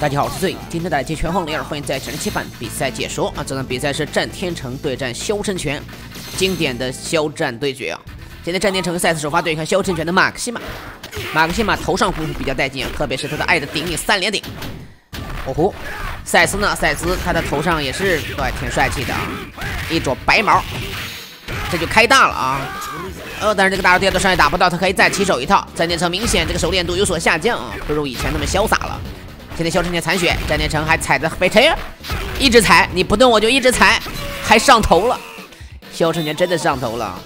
大家好，我是醉，今天带来接拳皇零二，欢迎在这里期版比赛解说啊！这场比赛是战天成对战肖申权，经典的肖战对决啊！今天战天成赛斯首发对抗肖申权的马克西玛，马克西玛头上功夫比较带劲啊，特别是他的爱的顶你三连顶。哦呼，赛斯呢？赛斯他的头上也是对，挺帅气的啊，一撮白毛，这就开大了啊！呃，但是这个大招第二伤害打不到，他可以再起手一套。战天成明显这个熟练度有所下降啊，不如以前那么潇洒了。现在肖申权残血，战天成还踩着飞车，一直踩，你不动我就一直踩，还上头了。肖申权真的上头了。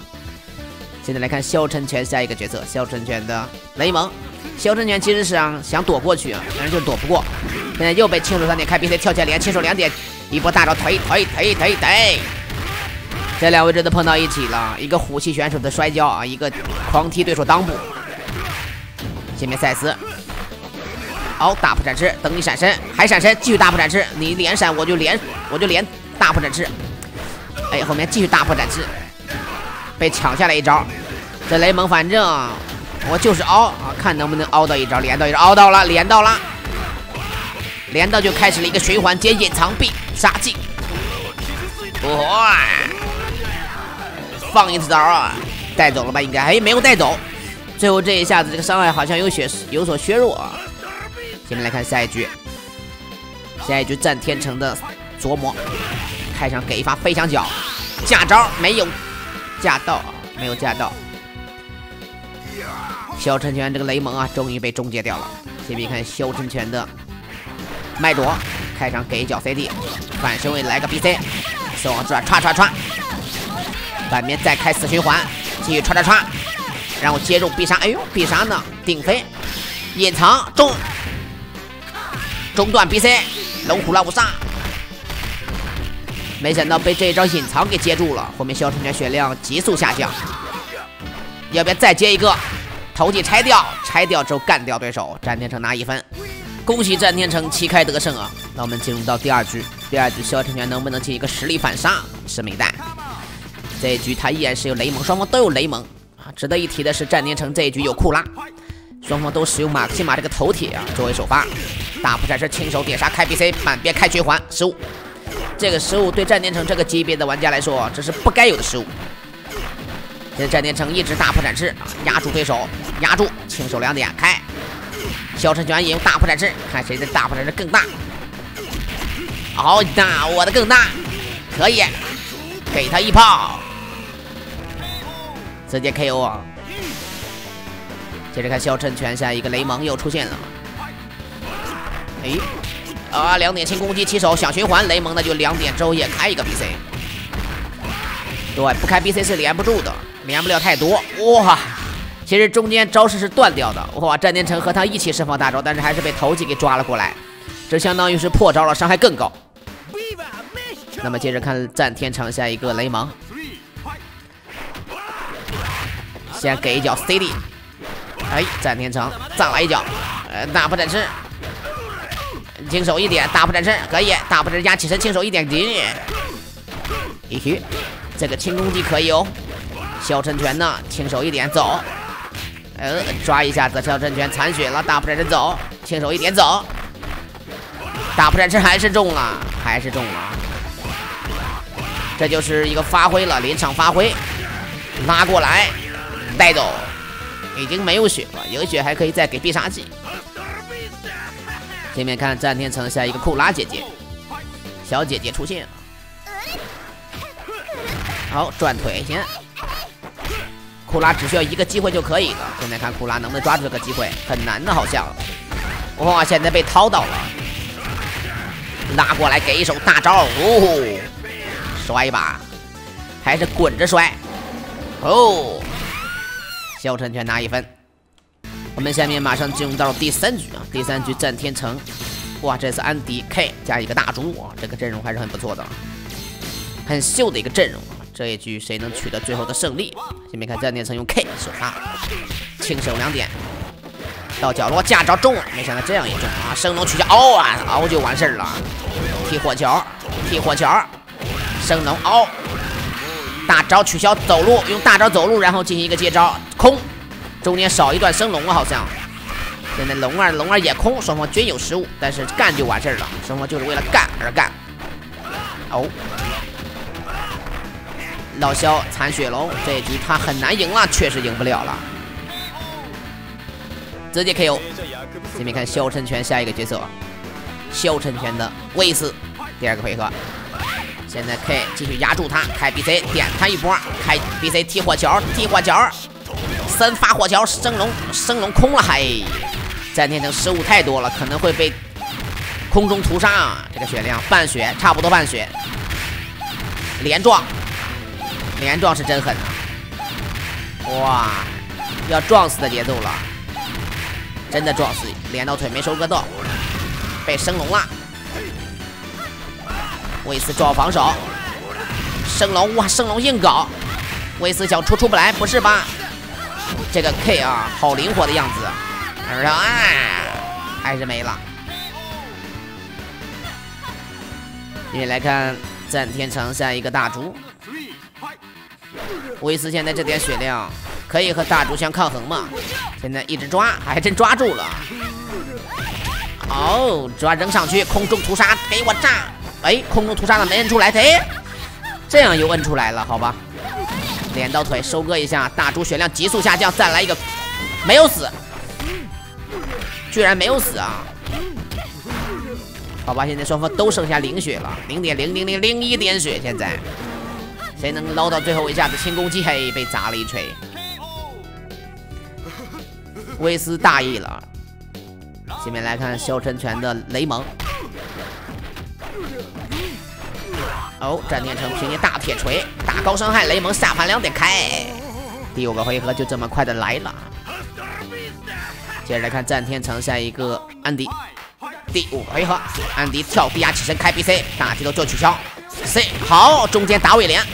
现在来看肖申权下一个角色，肖申权的雷蒙。肖申权其实是想想躲过去啊，但是就躲不过。现在又被轻手三点开 B C 跳起来连轻手两点，一波大招推推推推推。这两位真的碰到一起了，一个虎系选手的摔跤啊，一个狂踢对手裆部。前面赛斯。好，大步展翅，等你闪身，还闪身，继续大步展翅，你连闪我就连我就连大步展翅。哎，后面继续大步展翅，被抢下来一招。这雷蒙反正我就是凹啊，看能不能凹到一招，连到一招，凹到了，连到了，连到就开始了一个循环接隐藏必杀技。哇，放一次招啊，带走了吧？应该哎，没有带走。最后这一下子，这个伤害好像有些有所削弱啊。下面来看下一局，下一局战天成的琢磨，开场给一发飞翔脚，架招没有架到，没有架到。肖申权这个雷蒙啊，终于被终结掉了。下面看肖申权的麦卓，开场给一脚 CD，反身位来个 BC，手往转歘歘歘，反面再开死循环，继续歘歘歘，然后接入必杀，哎呦必杀呢，顶飞，隐藏中。中断 B C，龙虎拉五杀，没想到被这一招隐藏给接住了。后面肖申权血量急速下降，要不要再接一个？头技拆掉，拆掉之后干掉对手。战天成拿一分，恭喜战天成旗开得胜啊！那我们进入到第二局，第二局肖成全能不能进一个实力反杀？是没带。这一局他依然是有雷蒙，双方都有雷蒙啊。值得一提的是，战天成这一局有库拉。双方都使用马克西玛这个头铁啊作为首发，大步战士亲手点杀开 B C 满边开循环失误，这个失误对战天成这个级别的玩家来说这是不该有的失误。现在战天成一直大破展翅压住对手，压住亲手两点开，肖申权也用大破展翅，看谁的大破展翅更大。好大，我的更大，可以给他一炮，直接 KO 啊！接着看肖申权下一个雷蒙又出现了，哎，啊，两点轻攻击起手想循环，雷蒙那就两点之后也开一个 BC，对，不开 BC 是连不住的，连不了太多，哇，其实中间招式是断掉的，哇，战天成和他一起释放大招，但是还是被头技给抓了过来，这相当于是破招了，伤害更高。那么接着看战天成下一个雷蒙，先给一脚 CD。哎，战天成再来一脚，呃，大步展翅，轻手一点，大步展翅可以，大步展翅加起身，轻手一点击，嘿嘿，这个轻攻击可以哦。肖申权呢，轻手一点走，呃，抓一下子，肖申权残血了，大步展身走，轻手一点走，大步展身还是中了，还是中了，这就是一个发挥了，临场发挥，拉过来，带走。已经没有血了，有血还可以再给必杀技。前面看战天成下一个库拉姐姐，小姐姐出现，好转腿先。库拉只需要一个机会就可以了。现在看库拉能不能抓住这个机会，很难的，好像。哇，现在被掏到了，拉过来给一手大招，哦，摔吧，还是滚着摔，哦。肖申权拿一分，我们下面马上进入到第三局啊！第三局战天成，哇，这次安迪 K 加一个大猪，哇，这个阵容还是很不错的，很秀的一个阵容啊！这一局谁能取得最后的胜利？下面看战天成用 K 手杀，轻手两点，到角落架招中，没想到这样也中啊！升龙取消，嗷啊，嗷就完事儿了，踢火球，踢火球，升龙嗷。大招取消走路，用大招走路，然后进行一个接招空，中间少一段升龙了，好像现在龙二龙二也空，双方均有失误，但是干就完事儿了，双方就是为了干而干。哦，老肖残血龙这一局他很难赢了，确实赢不了了，直接 KO。下面看肖申权下一个角色，肖申权的威斯，第二个回合。现在 K 继续压住他，开 BC 点他一波，开 BC 踢火球，踢火球，三发火球，升龙升龙空了，嘿，战天成失误太多了，可能会被空中屠杀啊！这个血量半血，差不多半血，连撞，连撞是真狠啊！哇，要撞死的节奏了，真的撞死，连到腿没收割到，被升龙了。威斯撞防守，升龙哇，升龙硬搞，威斯想出出不来，不是吧？这个 K 啊，好灵活的样子，然后哎，还是没了。继续来看战天成下一个大猪，威斯现在这点血量可以和大猪相抗衡吗？现在一直抓，还真抓住了。哦，抓扔上去，空中屠杀，给我炸！哎，空中屠杀了没摁出来？哎，这样又摁出来了，好吧。镰刀腿收割一下，大猪血量急速下降，再来一个，没有死，居然没有死啊！好吧，现在双方都剩下零血了，零点零零零零一点血。现在谁能捞到最后一下子轻攻击？嘿，被砸了一锤。威斯大意了。下面来看肖申权的雷蒙。哦，战天成凭借大铁锤打高伤害，雷蒙下盘两点开，第五个回合就这么快的来了。接着来看战天成下一个安迪，第五回合，安迪跳低压起身开 BC，大剃头做取消，C 好，中间打尾连，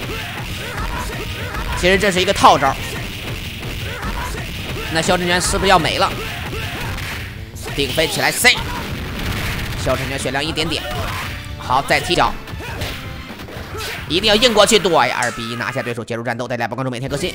其实这是一个套招。那肖申权是不是要没了？顶飞起来 C，肖申权血量一点点，好，再踢脚。一定要硬过去，对，二比一拿下对手，结束战斗，大家不关注每天更新。